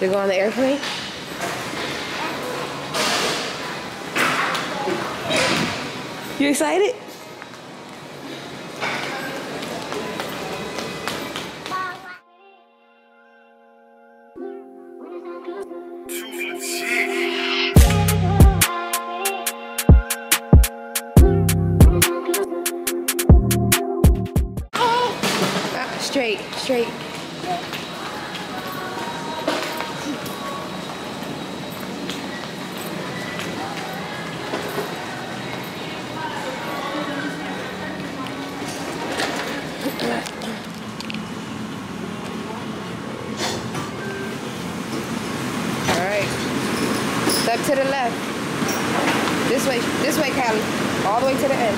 To go on the airplane? You excited? Ah, straight, straight. To the left. This way, this way, Callie. All the way to the end.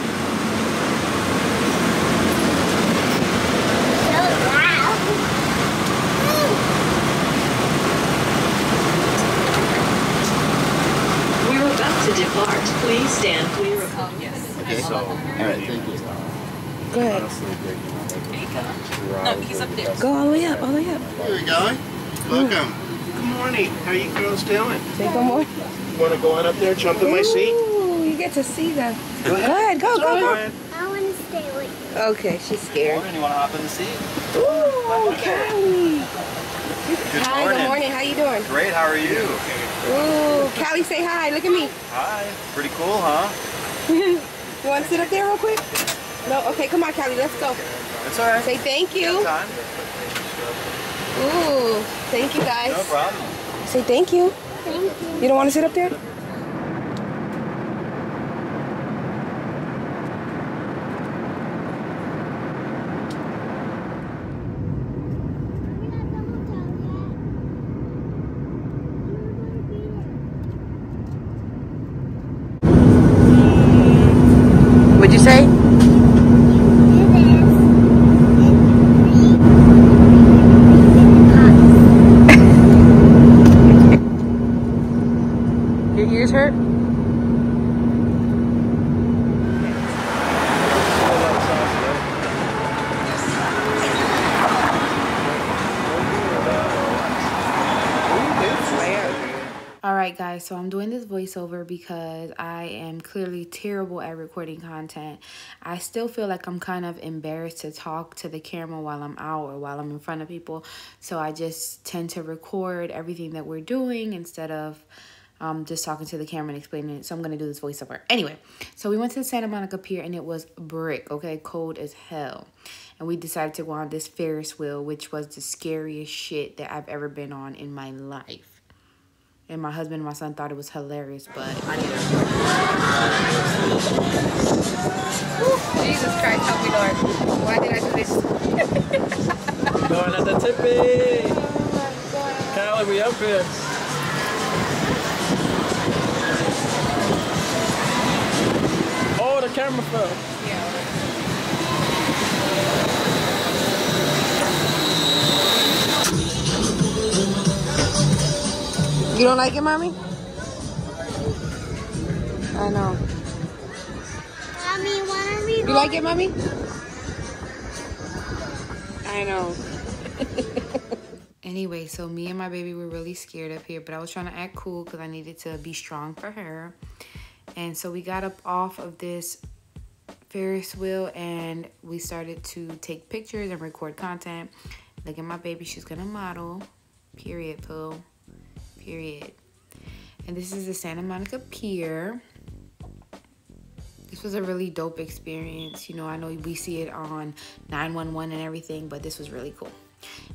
We're about to depart. Please stand clear of the yes. Okay, so, all right, thank you. Go ahead. No, he's up there. Go all the way up, all the way up. Here we go. Welcome. Hmm. Good morning. How you girls doing? Say good morning. Want to go on up there, jump in my seat? Ooh, you get to see them. Go ahead, go, go, go. I want to stay with you. Okay, she's scared. Morning, you want to hop in the seat? Ooh, Callie. Good Hi, good morning. How you doing? Great, how are you? Ooh, Callie, say hi. Look at me. Hi. Pretty cool, huh? You want to sit up there real quick? No? Okay, come on, Callie. Let's go. It's all right. Say thank you. Ooh, thank you, guys. No problem. Say thank you. You don't want to sit up there? Right, guys, so I'm doing this voiceover because I am clearly terrible at recording content. I still feel like I'm kind of embarrassed to talk to the camera while I'm out or while I'm in front of people. So I just tend to record everything that we're doing instead of um, just talking to the camera and explaining it. So I'm going to do this voiceover. Anyway, so we went to the Santa Monica Pier and it was brick, okay? Cold as hell. And we decided to go on this Ferris wheel, which was the scariest shit that I've ever been on in my life. And my husband and my son thought it was hilarious, but I didn't. Jesus Christ, help me, Lord. Why did I do this? Going at the tippy. Callie, we up here. Oh, the camera fell. You don't like it, mommy? I know. Mommy, wanna read? You like it, mommy? I know. anyway, so me and my baby were really scared up here, but I was trying to act cool because I needed to be strong for her. And so we got up off of this Ferris wheel and we started to take pictures and record content. Look at my baby, she's gonna model. Period, Pooh. Period. And this is the Santa Monica Pier. This was a really dope experience. You know, I know we see it on 911 and everything, but this was really cool.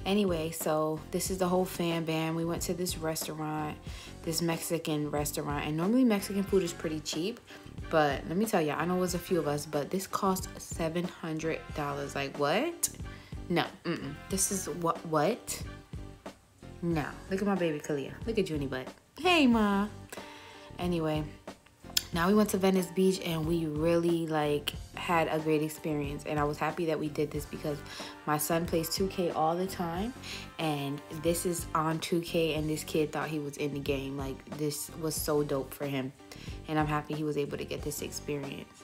Anyway, so this is the whole fan band. We went to this restaurant, this Mexican restaurant, and normally Mexican food is pretty cheap. But let me tell you, I know it was a few of us, but this cost $700. Like, what? No, mm-mm. This is what, what? No. Look at my baby Kalia. Look at Junie butt. Hey, ma. Anyway, now we went to Venice Beach and we really like had a great experience and I was happy that we did this because my son plays 2K all the time and this is on 2K and this kid thought he was in the game like this was so dope for him and I'm happy he was able to get this experience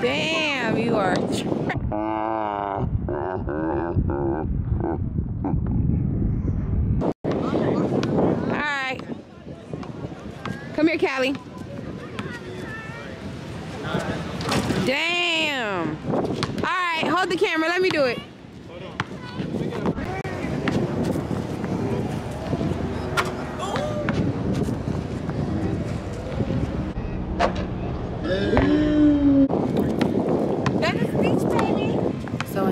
Damn, you are. All right. Come here, Callie. Damn. All right, hold the camera. Let me do it. So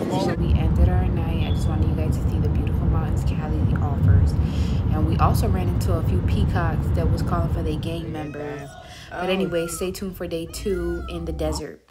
anyway, guys, this is where we ended our night. I just wanted you guys to see the beautiful mountains Cali offers. And we also ran into a few peacocks that was calling for their gang members. But oh, anyway, stay tuned for day two in the desert.